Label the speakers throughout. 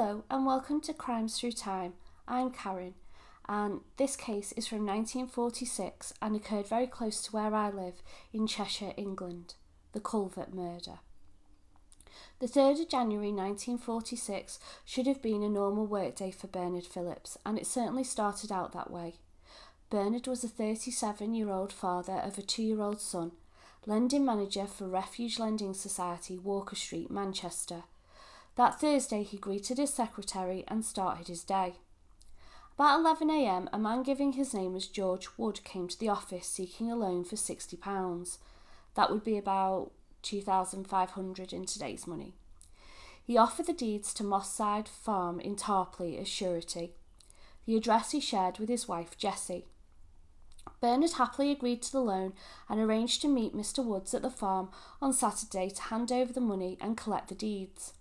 Speaker 1: Hello and welcome to Crimes Through Time. I'm Karen and this case is from 1946 and occurred very close to where I live in Cheshire, England, the Culvert murder. The 3rd of January 1946 should have been a normal workday for Bernard Phillips and it certainly started out that way. Bernard was a 37 year old father of a two year old son, lending manager for Refuge Lending Society, Walker Street, Manchester. That Thursday, he greeted his secretary and started his day. About 11am, a man giving his name as George Wood came to the office seeking a loan for £60. That would be about 2500 in today's money. He offered the deeds to Mosside Farm in Tarporley as surety. The address he shared with his wife Jessie. Bernard happily agreed to the loan and arranged to meet Mr. Woods at the farm on Saturday to hand over the money and collect the deeds.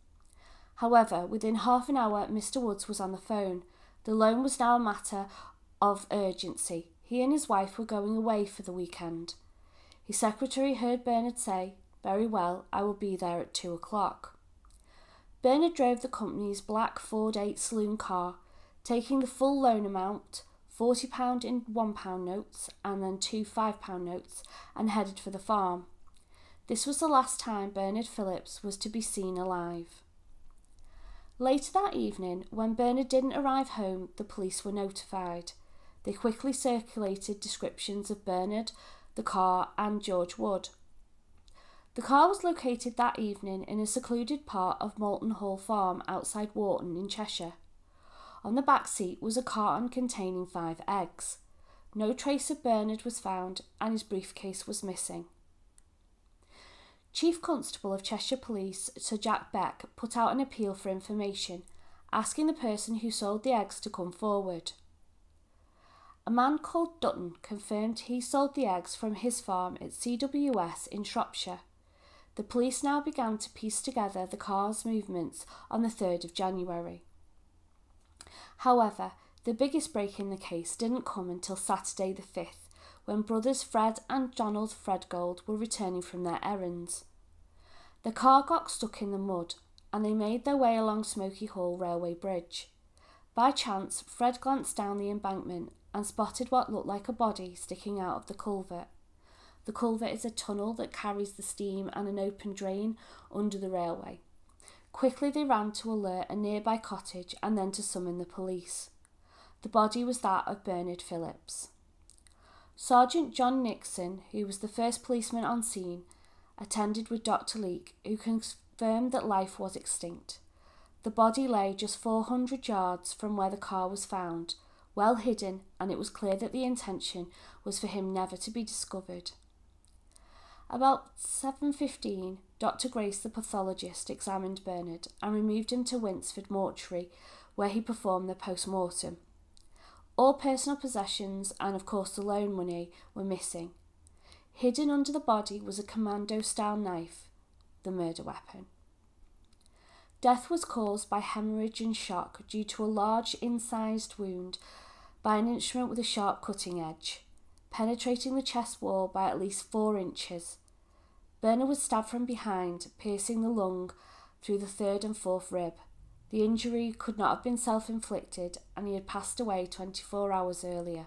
Speaker 1: However, within half an hour, Mr. Woods was on the phone. The loan was now a matter of urgency. He and his wife were going away for the weekend. His secretary heard Bernard say, Very well, I will be there at two o'clock. Bernard drove the company's black Ford 8 saloon car, taking the full loan amount £40 in £1 notes and then two £5 notes, and headed for the farm. This was the last time Bernard Phillips was to be seen alive. Later that evening, when Bernard didn't arrive home, the police were notified. They quickly circulated descriptions of Bernard, the car, and George Wood. The car was located that evening in a secluded part of Moulton Hall Farm outside Wharton in Cheshire. On the back seat was a carton containing five eggs. No trace of Bernard was found and his briefcase was missing. Chief Constable of Cheshire Police, Sir Jack Becke, put out an appeal for information, asking the person who sold the eggs to come forward. A man called Dutton confirmed he sold the eggs from his farm at CWS in Shropshire. The police now began to piece together the car's movements on the 3rd of January. However, the biggest break in the case didn't come until Saturday the 5th, when brothers Fred and Donald Fredgold were returning from their errands. The car got stuck in the mud and they made their way along Smoky Hall Railway Bridge. By chance, Fred glanced down the embankment and spotted what looked like a body sticking out of the culvert. The culvert is a tunnel that carries the steam and an open drain under the railway. Quickly they ran to alert a nearby cottage and then to summon the police. The body was that of Bernard Phillips. Sergeant John Nixon, who was the first policeman on scene, attended with Dr. Leake, who confirmed that life was extinct. The body lay just 400 yards from where the car was found, well hidden, and it was clear that the intention was for him never to be discovered. About 7.15, Dr. Grace, the pathologist, examined Bernard and removed him to Winsford Mortuary, where he performed the post-mortem. All personal possessions and, of course, the loan money were missing. Hidden under the body was a commando-style knife, the murder weapon. Death was caused by hemorrhage and shock due to a large incised wound by an instrument with a sharp cutting edge penetrating the chest wall by at least four inches. Bernard was stabbed from behind, piercing the lung through the third and fourth rib. The injury could not have been self inflicted, and he had passed away 24 hours earlier.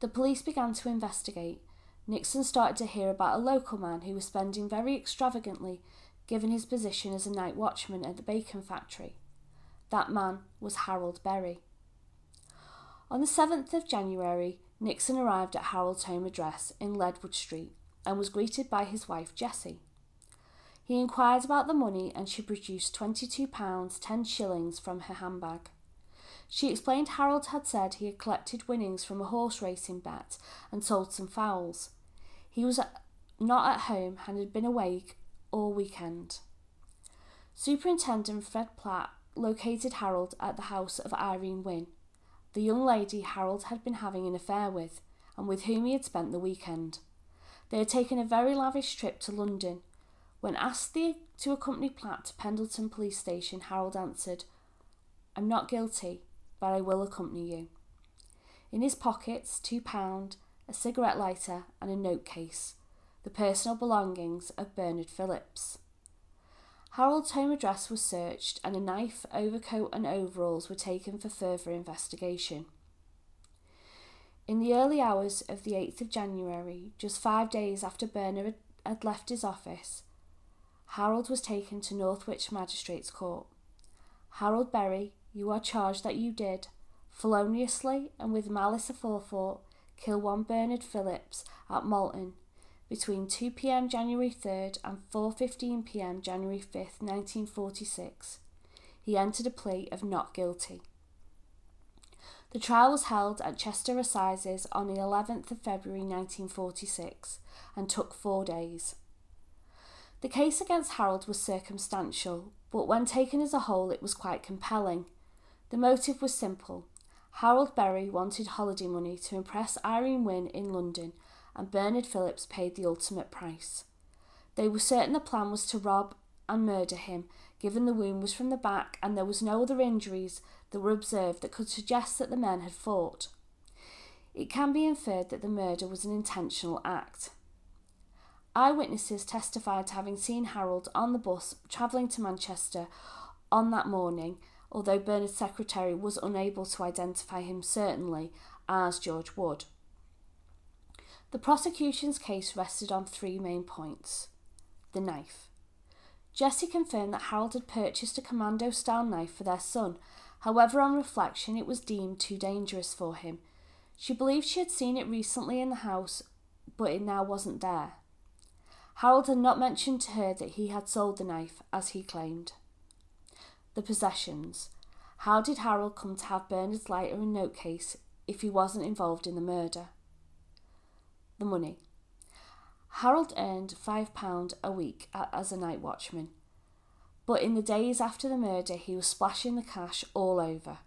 Speaker 1: The police began to investigate. Nixon started to hear about a local man who was spending very extravagantly given his position as a night watchman at the bacon factory. That man was Harold Berry. On the 7th of January, Nixon arrived at Harold's home address in Ledwood Street and was greeted by his wife Jessie. He inquired about the money and she produced £22, 10 shillings from her handbag. She explained Harold had said he had collected winnings from a horse racing bet and sold some fowls. He was not at home and had been awake all weekend. Superintendent Fred Platt located Harold at the house of Irene Wynne, the young lady Harold had been having an affair with, and with whom he had spent the weekend. They had taken a very lavish trip to London. When asked the, to accompany Platt to Pendleton Police Station, Harold answered, I'm not guilty, but I will accompany you. In his pockets, two pound, a cigarette lighter, and a note case, the personal belongings of Bernard Phillips. Harold's home address was searched and a knife, overcoat, and overalls were taken for further investigation. In the early hours of the 8th of January, just five days after Bernard had left his office, Harold was taken to Northwich Magistrates Court. Harold Berry, you are charged that you did, feloniously and with malice aforethought, kill one Bernard Phillips at Malton between 2 p.m. January 3rd and 4:15 p.m. January 5th, 1946. He entered a plea of not guilty. The trial was held at Chester Assizes on the 11th of February 1946 and took four days. The case against Harold was circumstantial, but when taken as a whole, it was quite compelling. The motive was simple. Harold Berry wanted holiday money to impress Irene Wynne in London and Bernard Phillips paid the ultimate price. They were certain the plan was to rob and murder him, given the wound was from the back and there was no other injuries that were observed that could suggest that the men had fought. It can be inferred that the murder was an intentional act. Eyewitnesses testified to having seen Harold on the bus travelling to Manchester on that morning, although Bernard's secretary was unable to identify him certainly as George Wood. The prosecution's case rested on three main points. The knife. Jessie confirmed that Harold had purchased a commando style knife for their son. However, on reflection, it was deemed too dangerous for him. She believed she had seen it recently in the house, but it now wasn't there. Harold had not mentioned to her that he had sold the knife, as he claimed. The possessions. How did Harold come to have Bernard's lighter and note case if he wasn't involved in the murder? the money. Harold earned £5 a week as a night watchman, but in the days after the murder, he was splashing the cash all over,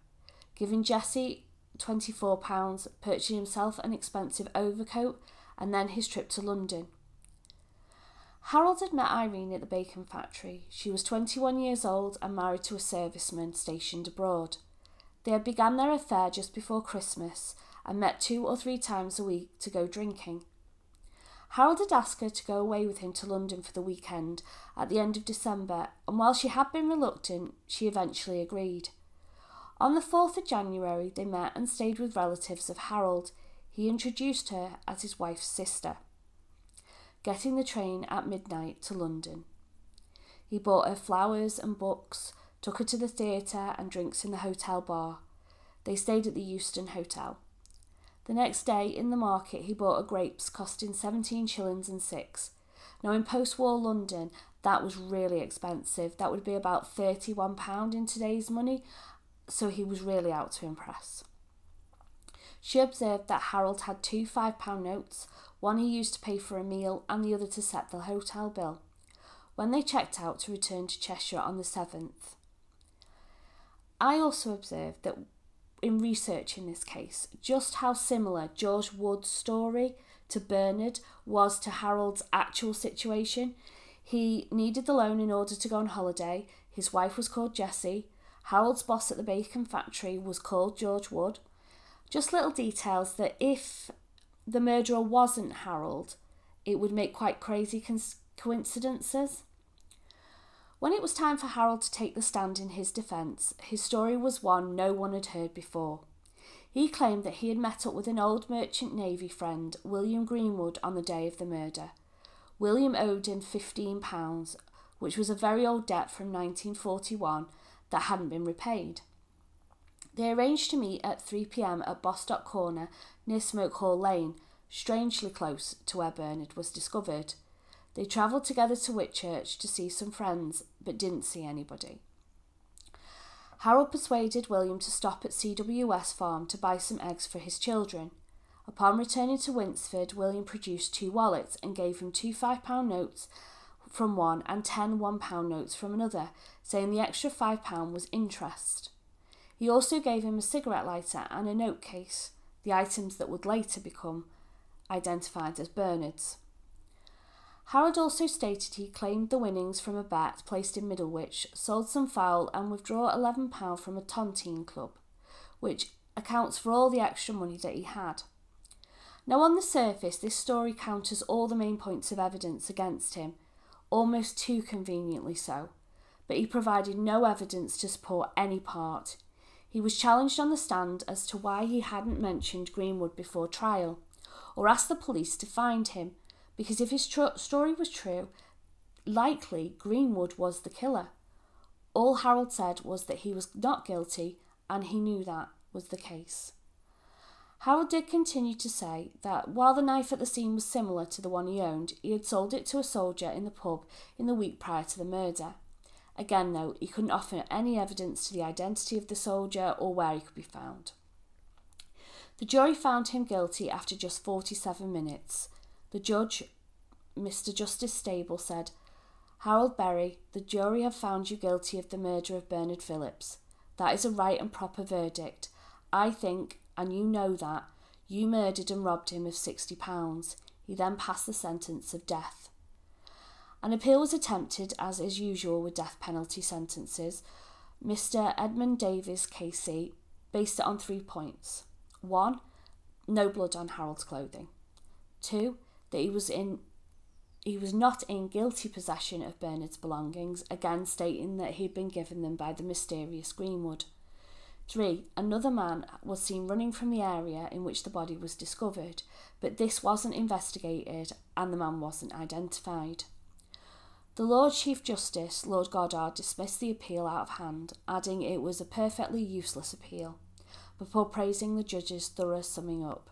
Speaker 1: giving Jessie £24, purchasing himself an expensive overcoat, and then his trip to London. Harold had met Irene at the bacon factory. She was 21 years old and married to a serviceman stationed abroad. They had begun their affair just before Christmas and met two or three times a week to go drinking. Harold had asked her to go away with him to London for the weekend at the end of December, and while she had been reluctant, she eventually agreed. On the 4th of January, they met and stayed with relatives of Harold. He introduced her as his wife's sister, getting the train at midnight to London. He bought her flowers and books, took her to the theatre and drinks in the hotel bar. They stayed at the Euston Hotel. The next day, in the market, he bought a grapes costing 17 shillings and six. Now, in post war London, that was really expensive. That would be about £31 in today's money, so he was really out to impress. She observed that Harold had two £5 notes, one he used to pay for a meal and the other to set the hotel bill. When they checked out to return to Cheshire on the 7th, I also observed that in researching this case just how similar George Wood's story to Bernard was to Harold's actual situation. He needed the loan in order to go on holiday. His wife was called Jessie. Harold's boss at the bacon factory was called George Wood. Just little details that if the murderer wasn't Harold, it would make quite crazy coincidences. When it was time for Harold to take the stand in his defence, his story was one no one had heard before. He claimed that he had met up with an old merchant navy friend, William Greenwood, on the day of the murder. William owed him £15, which was a very old debt from 1941 that hadn't been repaid. They arranged to meet at 3 pm at Bostock Corner near Smoke Hall Lane, strangely close to where Bernard was discovered. They travelled together to Whitchurch to see some friends, but didn't see anybody. Harold persuaded William to stop at CWS Farm to buy some eggs for his children. Upon returning to Winsford, William produced two wallets and gave him two £5 notes from one and ten £1 notes from another, saying the extra £5 was interest. He also gave him a cigarette lighter and a note case, the items that would later become identified as Bernard's. Harold also stated he claimed the winnings from a bet placed in Middlewich, sold some fowl, and withdraw £11 from a tontine club, which accounts for all the extra money that he had. Now, on the surface, this story counters all the main points of evidence against him, almost too conveniently so. but he provided no evidence to support any part. He was challenged on the stand as to why he hadn't mentioned Greenwood before trial, or asked the police to find him, because if his tr- story was true, likely Greenwood was the killer. All Harold said was that he was not guilty, and he knew that was the case. Harold did continue to say that while the knife at the scene was similar to the one he owned, he had sold it to a soldier in the pub in the week prior to the murder. Again, though, he couldn't offer any evidence to the identity of the soldier or where he could be found. The jury found him guilty after just 47 minutes. The judge, Mr. Justice Stable, said, Harold Berry, the jury have found you guilty of the murder of Bernard Phillips. That is a right and proper verdict. I think, and you know that, you murdered and robbed him of £60. He then passed the sentence of death. An appeal was attempted, as is usual with death penalty sentences. Mr. Edmund Davies, KC, based it on three points. One, no blood on Harold's clothing. Two, that he was in he was not in guilty possession of Bernard's belongings, again stating that he'd been given them by the mysterious Greenwood. 3. Another man was seen running from the area in which the body was discovered, but this wasn't investigated and the man wasn't identified. The Lord Chief Justice, Lord Goddard, dismissed the appeal out of hand, adding it was a perfectly useless appeal, before praising the judge's thorough summing up.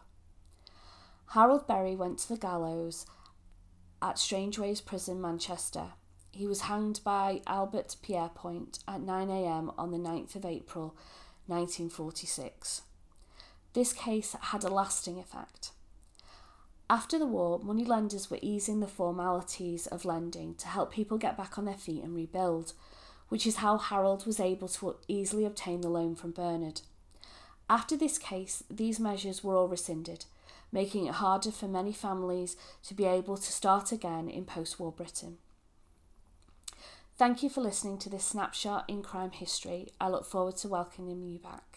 Speaker 1: Harold Berry went to the gallows at Strangeways Prison, Manchester. He was hanged by Albert Pierrepoint at 9am on the 9th of April 1946. This case had a lasting effect. After the war, moneylenders were easing the formalities of lending to help people get back on their feet and rebuild, which is how Harold was able to easily obtain the loan from Bernard. After this case, these measures were all rescinded, making it harder for many families to be able to start again in post war Britain. Thank you for listening to this snapshot in crime history. I look forward to welcoming you back.